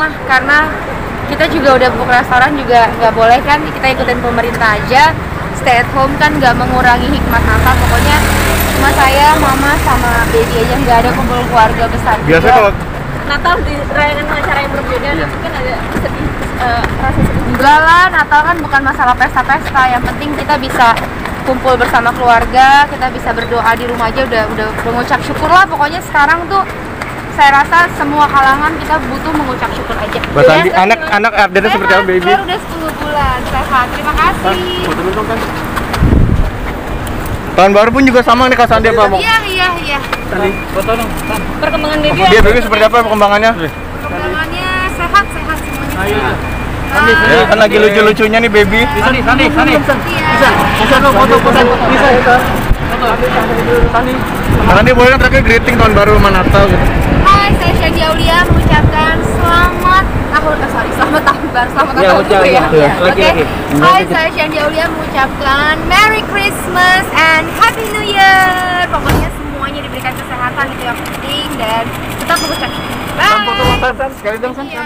rumah karena kita juga udah buka restoran juga nggak boleh kan kita ikutin pemerintah aja stay at home kan nggak mengurangi hikmat Natal pokoknya cuma saya mama sama baby aja nggak ada kumpul keluarga besar Biasanya juga. kalau Natal dirayakan dengan cara yang berbeda Iya. mungkin ada sedih eh, rasa sedih Enggak lah, Natal kan bukan masalah pesta-pesta. Yang penting kita bisa kumpul bersama keluarga, kita bisa berdoa di rumah aja udah udah mengucap syukur lah. Pokoknya sekarang tuh saya rasa semua kalangan kita butuh mengucap syukur aja. Mbak Sandi, Ya, anak-anak update seperti apa, baby? Saya udah 10 bulan, sehat. Terima kasih. Tahun baru pun juga sama nih Kak Sandi apa mau? Iya, iya, iya. perkembangan baby Dia baby seperti apa perkembangannya? Perkembangannya sehat, sehat semuanya. Ya, kan lagi lucu-lucunya nih baby. Sani, Sani, Sani. Iya. Bisa dong foto, foto. Bisa. Kak Sandi boleh kan terakhir greeting tahun baru sama Natal gitu. Hai, saya Shandy Aulia mengucapkan selamat tahun, eh, sorry, selamat tahun baru, selamat Ya, tahun baru ya. ya. Oke. Lagi-lagi. Hai, saya Shandy Aulia mengucapkan Merry Christmas and Happy New Year. Pokoknya semuanya diberikan kesehatan itu yang penting dan tetap syukur. Bye. San, sekali dong San. Iya.